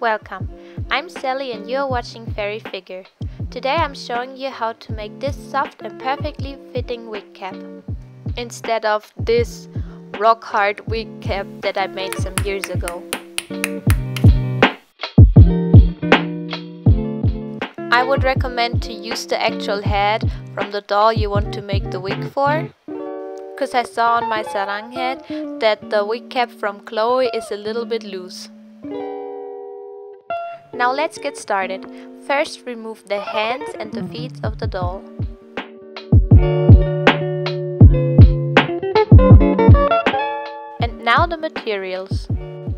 Welcome, I'm Sally and you're watching FairyFigure. Today I'm showing you how to make this soft and perfectly fitting wig cap. Instead of this rock hard wig cap that I made some years ago. I would recommend to use the actual head from the doll you want to make the wig for. Because I saw on my sarang head that the wig cap from Chloe is a little bit loose. Now let's get started. First remove the hands and the feet of the doll. And now the materials.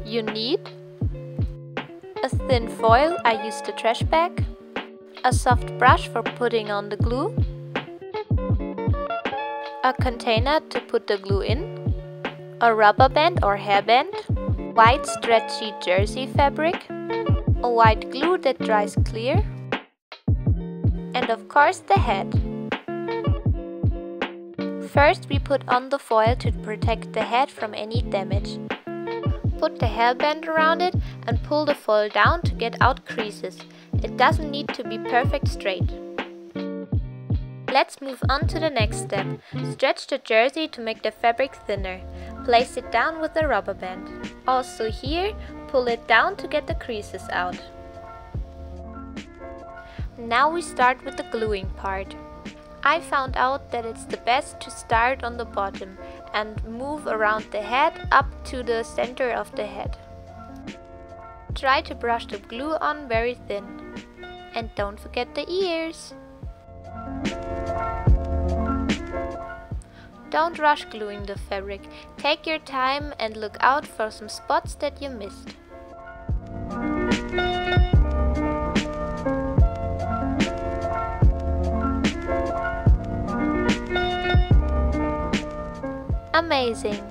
You need a thin foil, I used a trash bag, a soft brush for putting on the glue, a container to put the glue in, a rubber band or hairband, white stretchy jersey fabric, a white glue that dries clear, and of course the head. First we put on the foil to protect the head from any damage. Put the hairband around it and pull the foil down to get out creases. It doesn't need to be perfect straight. Let's move on to the next step. Stretch the jersey to make the fabric thinner. Place it down with a rubber band. Also here, pull it down to get the creases out. Now we start with the gluing part. I found out that it's the best to start on the bottom and move around the head up to the center of the head. Try to brush the glue on very thin. And don't forget the ears. Don't rush gluing the fabric. Take your time and look out for some spots that you missed. Amazing!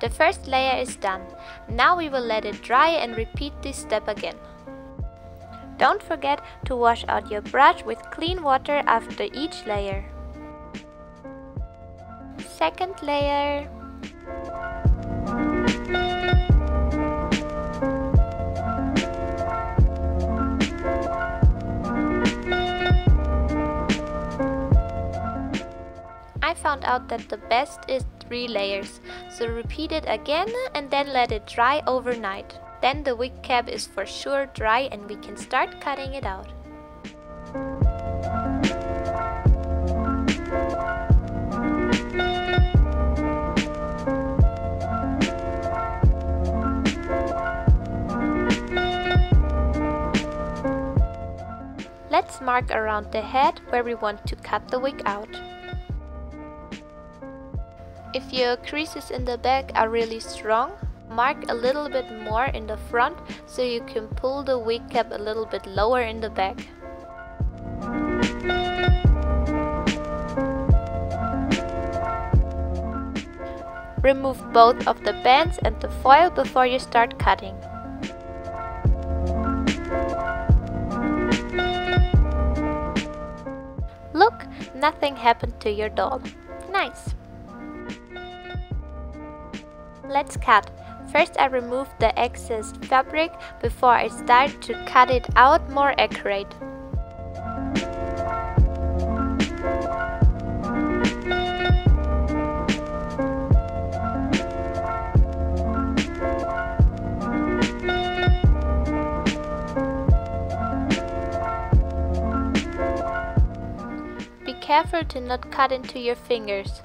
The first layer is done. Now we will let it dry and repeat this step again. Don't forget to wash out your brush with clean water after each layer. Second layer. I found out that the best is 3 layers, so repeat it again and then let it dry overnight. Then the wig cap is for sure dry and we can start cutting it out. Let's mark around the head where we want to cut the wig out. If your creases in the back are really strong, mark a little bit more in the front so you can pull the wig cap a little bit lower in the back. Remove both of the bands and the foil before you start cutting. Look, nothing happened to your doll. Nice! Let's cut. First I remove the excess fabric before I start to cut it out more accurate. Be careful to not cut into your fingers.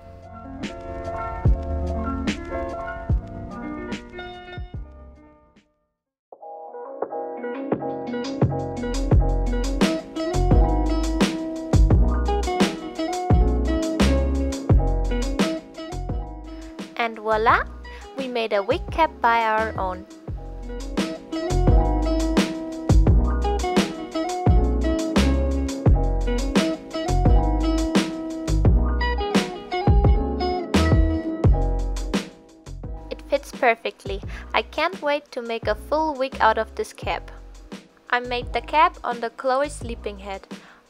Voila! We made a wig cap by our own. It fits perfectly. I can't wait to make a full wig out of this cap. I made the cap on the Chloe sleeping head.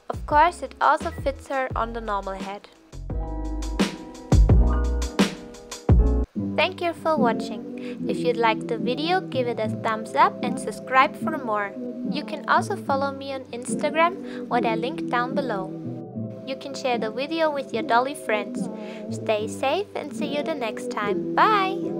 Of course, it also fits her on the normal head. Thank you for watching. If you liked the video, give it a thumbs up and subscribe for more. You can also follow me on Instagram, what I link down below. You can share the video with your dolly friends. Stay safe and see you the next time. Bye!